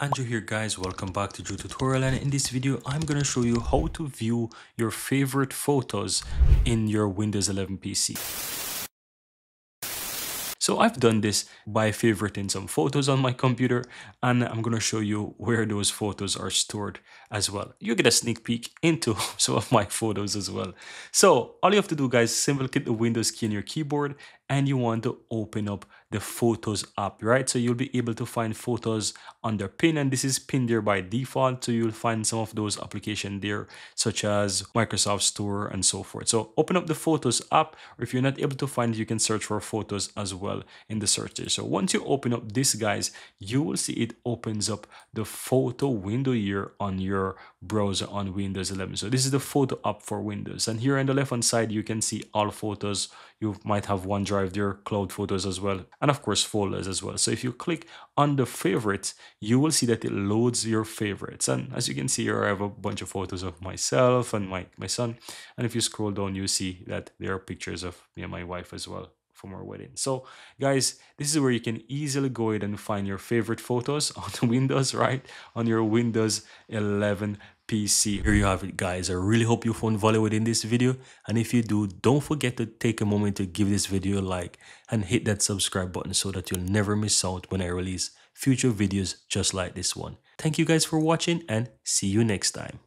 Andrew here guys, welcome back to Drew Tutorial and in this video I'm to show you how to view your favorite photos in your Windows 11 PC. So I've done this by favoriting some photos on my computer and I'm to show you where those photos are stored as well. You get a sneak peek into some of my photos as well. So all you have to do guys, simply click the Windows key on your keyboard and you want to open up the Photos app, right? So you'll be able to find photos under pin and this is pinned there by default. So you'll find some of those applications there such as Microsoft Store and so forth. So open up the Photos app or if you're not able to find it, you can search for photos as well in the search there. So once you open up this guys, you will see it opens up the photo window here on your browser on Windows 11. So this is the photo app for Windows. And here on the left hand side, you can see all photos. You might have OneDrive there, cloud photos as well, and of course folders as well. So if you click on the favorites, you will see that it loads your favorites. And as you can see here, I have a bunch of photos of myself and my, my son. And if you scroll down, you see that there are pictures of me and my wife as well from our wedding. So guys, this is where you can easily go ahead and find your favorite photos on Windows, right? On your Windows 11 PC. Here you have it guys. I really hope you found value within this video. And if you do, don't forget to take a moment to give this video a like and hit that subscribe button so that you'll never miss out when I release future videos just like this one. Thank you guys for watching and see you next time.